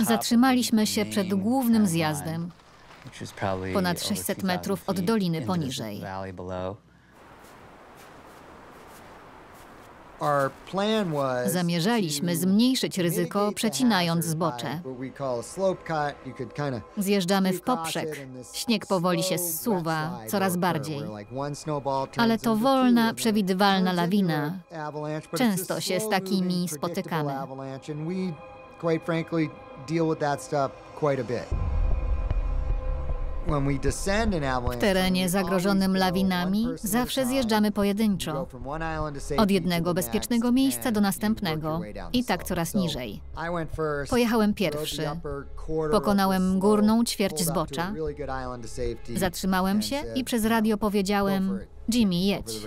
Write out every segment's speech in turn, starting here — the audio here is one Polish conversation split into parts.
Zatrzymaliśmy się przed głównym zjazdem, ponad 600 metrów od doliny poniżej. Zamierzaliśmy zmniejszyć ryzyko, przecinając zbocze. Zjeżdżamy w poprzek. Śnieg powoli się zsuwa, coraz bardziej. Ale to wolna, przewidywalna lawina. Często się z takimi spotykamy. Quite frankly, deal with that stuff quite a bit. W terenie zagrożonym lawinami zawsze zjeżdżamy pojedynczo, od jednego bezpiecznego miejsca do następnego i tak coraz niżej. Pojechałem pierwszy, pokonałem górną ćwierć zbocza, zatrzymałem się i przez radio powiedziałem: Jimmy, jedź.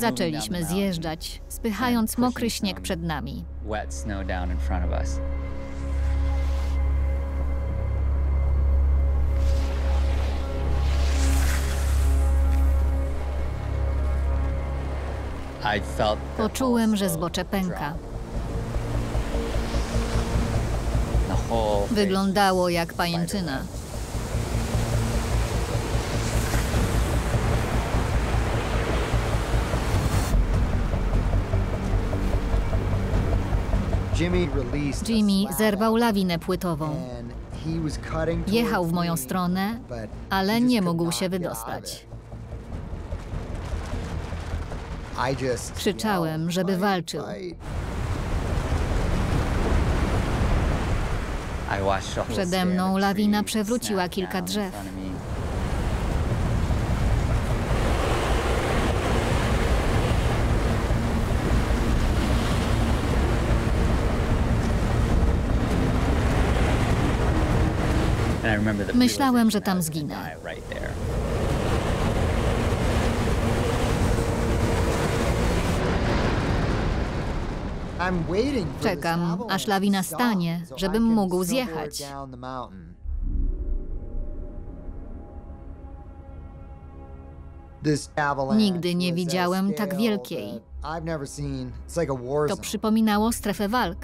Zaczęliśmy zjeżdżać, spychając mokry śnieg przed nami. Poczułem, że zbocze pęka. Wyglądało jak pajęczyna. Jimmy zerwał lawinę płytową. Jechał w moją stronę, ale nie mógł się wydostać. Krzyczałem, żeby walczył. Przede mną lawina przewróciła kilka drzew. Myślałem, że tam zginę. Czekam, aż lawina stanie, żebym mógł zjechać. Nigdy nie widziałem tak wielkiej. To przypominało strefę walk.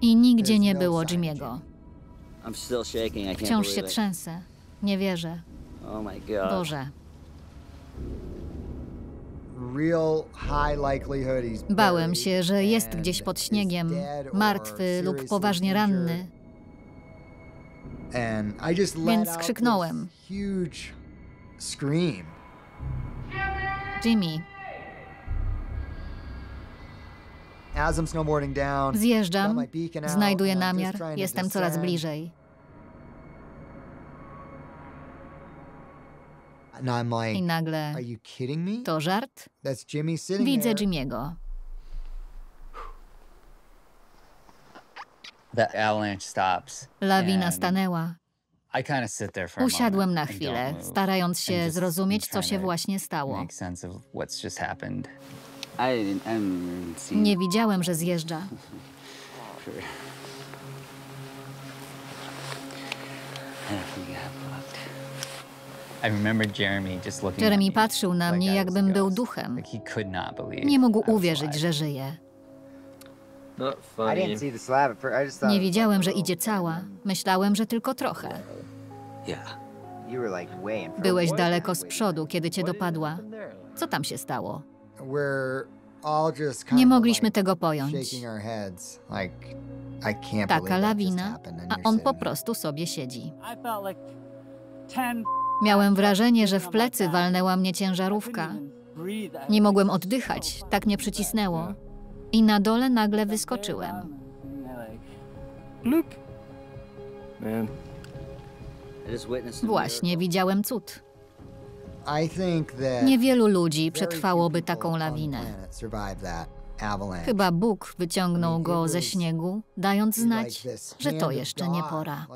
I nigdzie nie było Jimmy'ego. Wciąż się trzęsę. Nie wierzę. Boże. Bałem się, że jest gdzieś pod śniegiem, martwy lub poważnie ranny. Więc krzyknąłem. Jimmy. Zjeżdżam, znajduję namiar, jestem coraz bliżej. I nagle, to żart? Widzę Jimmy'ego. Lawina stanęła. Usiadłem na chwilę, starając się zrozumieć, co się właśnie stało. Nie widziałem, że zjeżdża. Jeremy patrzył na mnie, jakbym był duchem. Nie mógł uwierzyć, że żyje. Nie wiedziałem, że idzie cała. Myślałem, że tylko trochę. Byłeś daleko z przodu, kiedy cię dopadła. Co tam się stało? Nie mogliśmy tego pojąć. Taka lawina, a on po prostu sobie siedzi. Miałem wrażenie, że w plecy walnęła mnie ciężarówka. Nie mogłem oddychać, tak mnie przycisnęło. I na dole nagle wyskoczyłem. Właśnie widziałem cud. Niewielu ludzi przetrwałoby taką lawinę. Chyba Bóg wyciągnął go ze śniegu, dając znać, że to jeszcze nie pora.